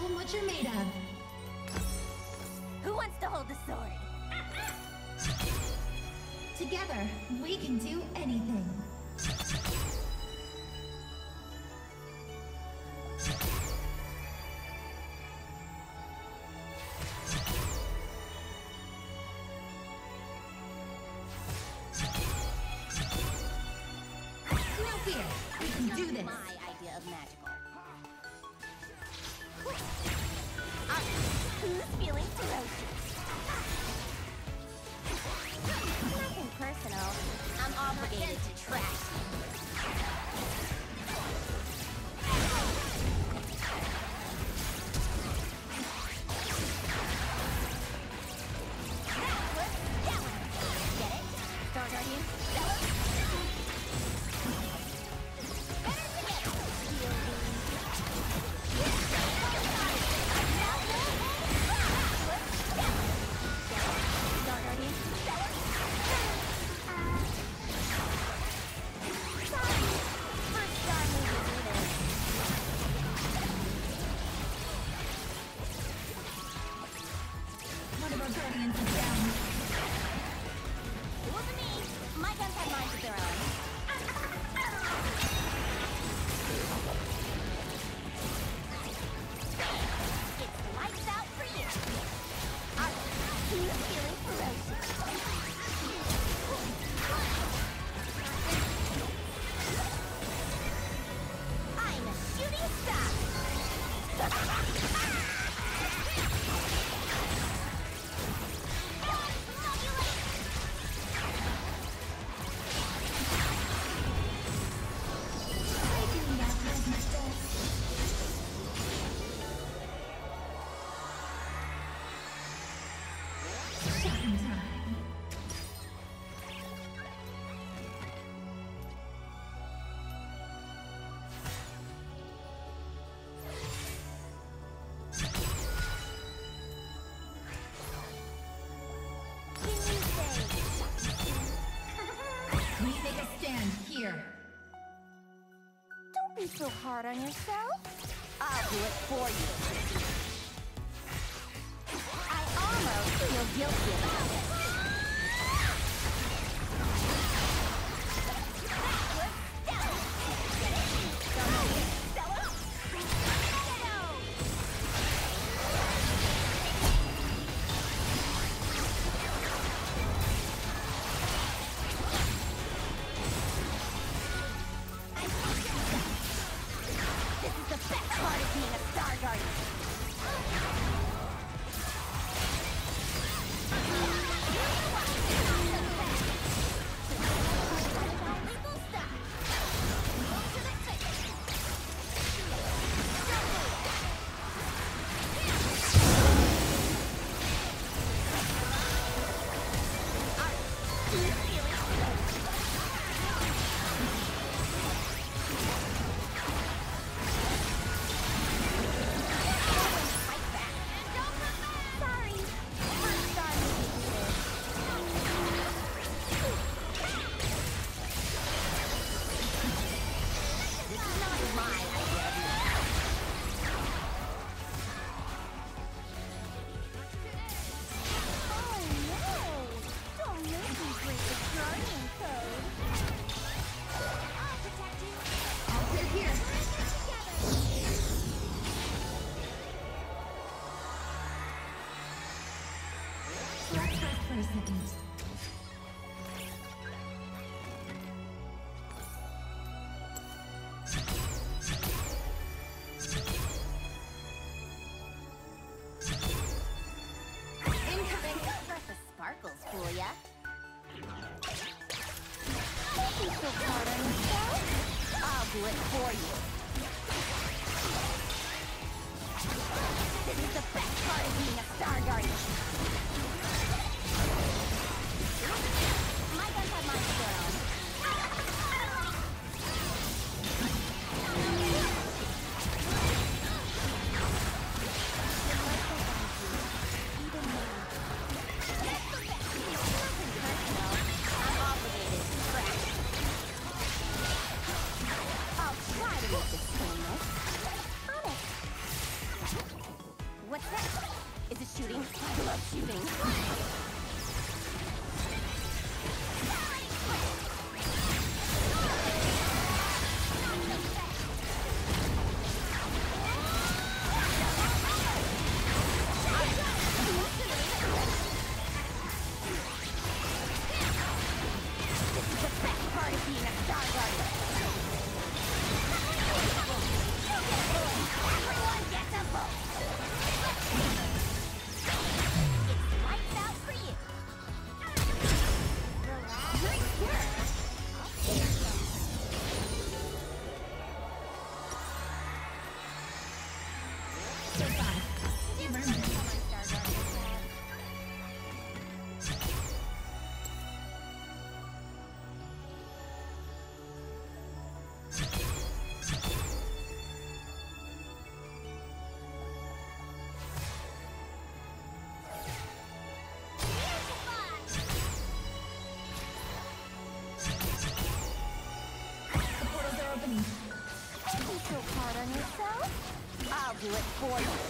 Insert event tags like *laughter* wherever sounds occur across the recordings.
show them what you're made of. Who wants to hold the sword? *laughs* Together, we can do anything. No fear, we can do this. My idea of magical. Nothing personal. I'm obligated to trash so hard on yourself. I'll do it for you. I almost feel guilty not my I'll do it for you. This is the best part of being a Star Guardian. My guns have minds of love shooting. Survive. Do it for you.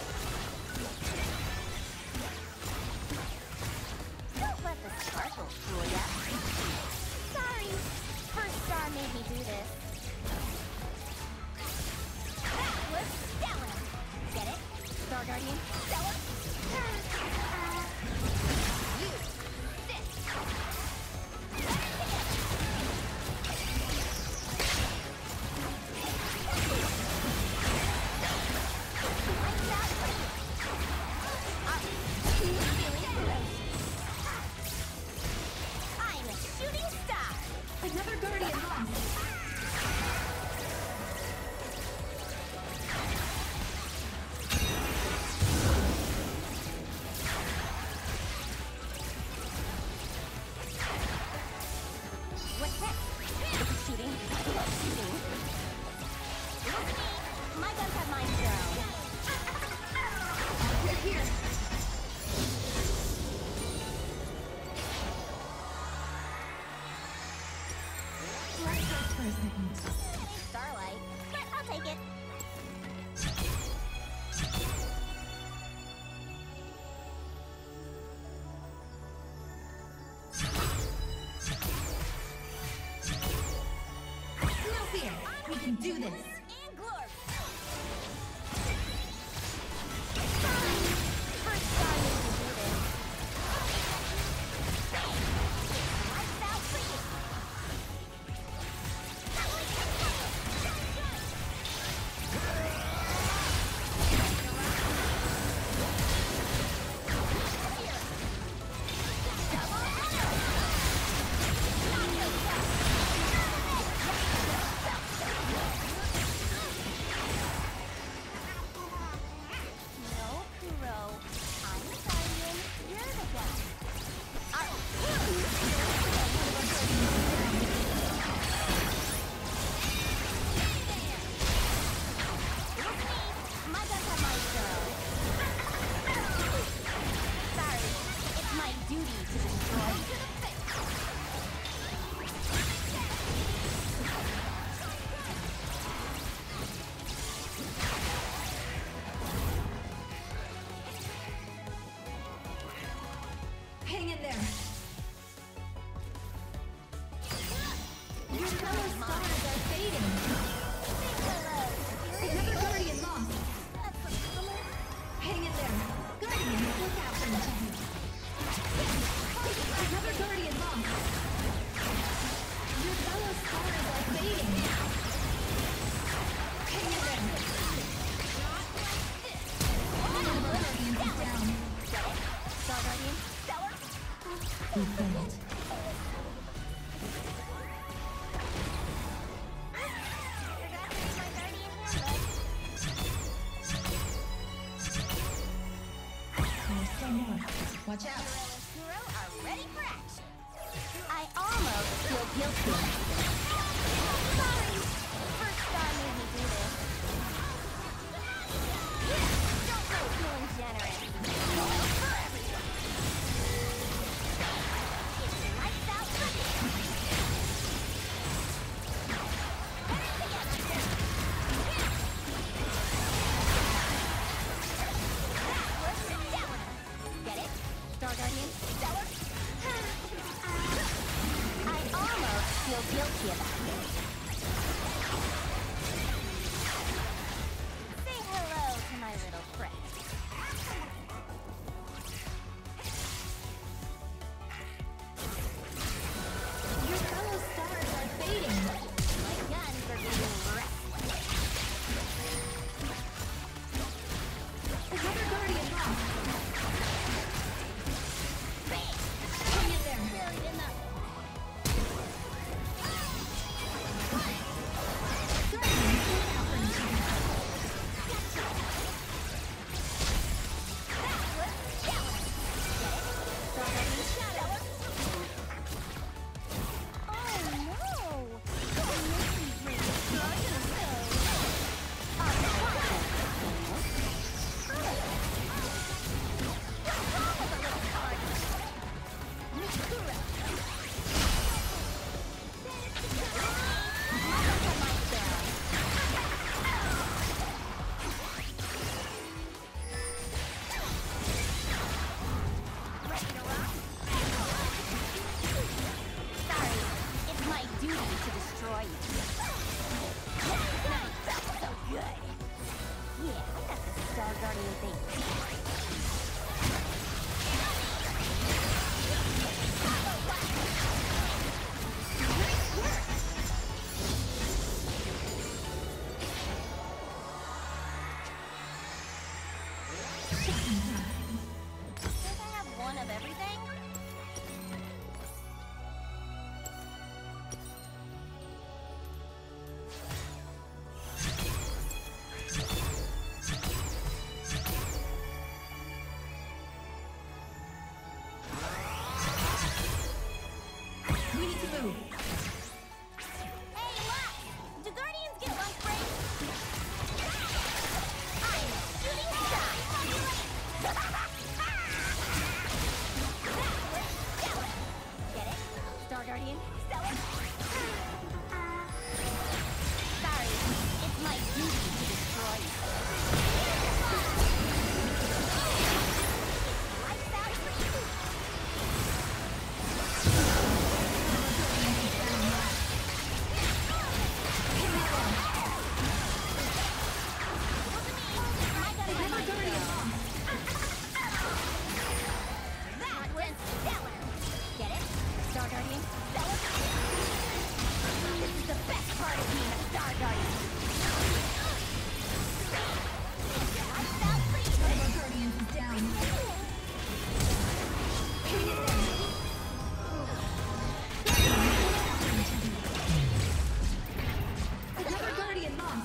You'll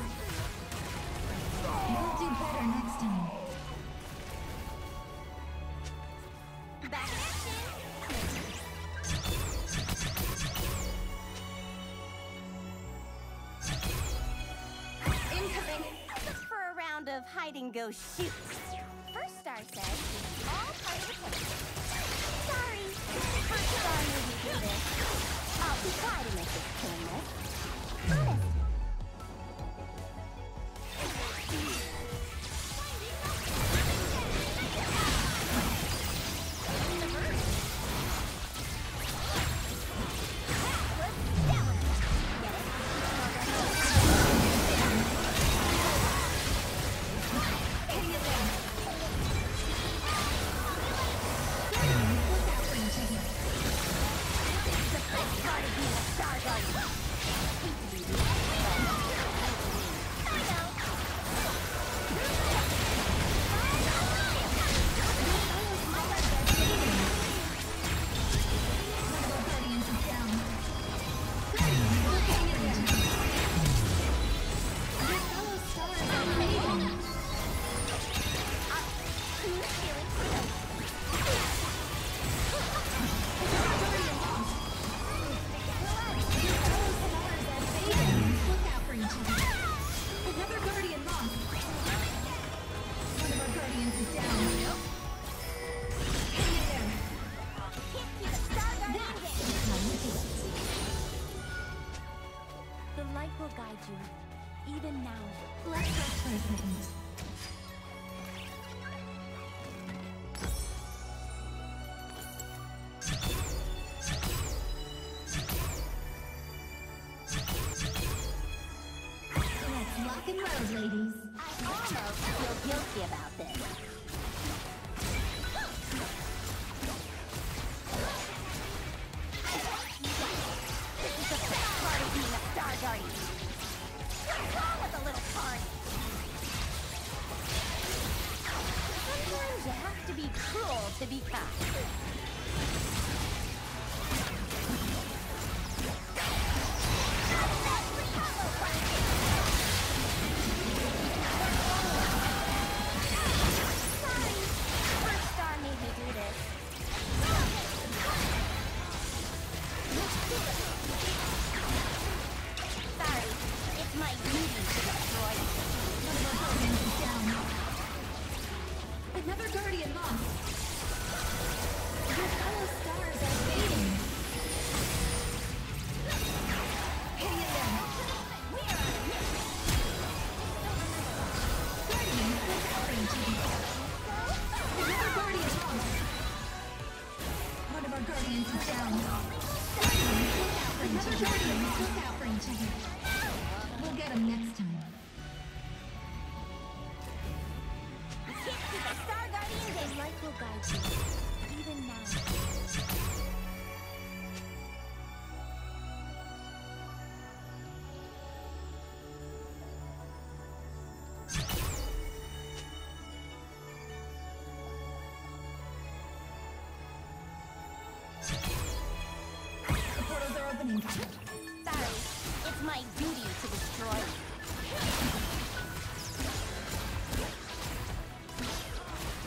do better next time. Back action! Incoming! For a round of hide and go shoot. First star says, all part of the. Sorry, can't this. I'll be glad to make this painless.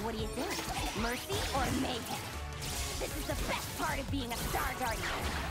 What do you think? Mercy or mayhem? This is the best part of being a Star Guardian.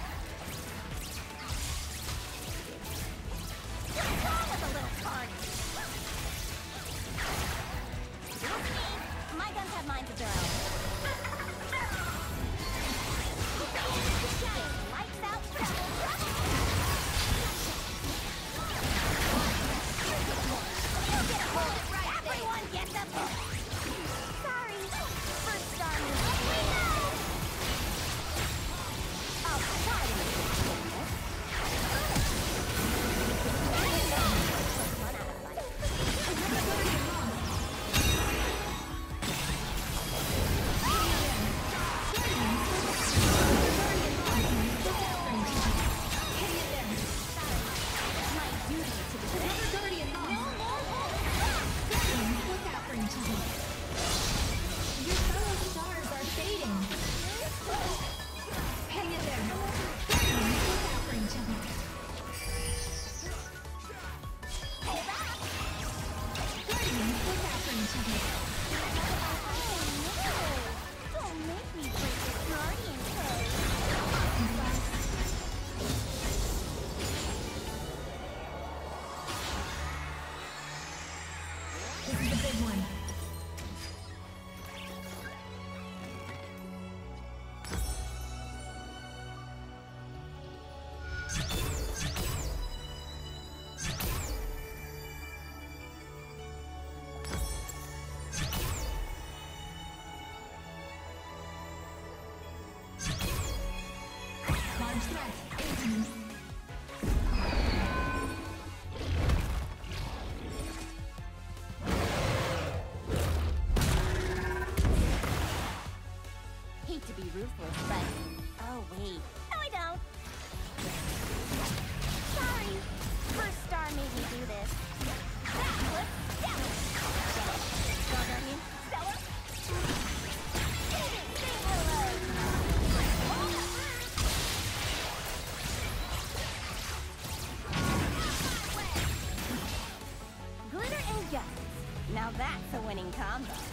Come.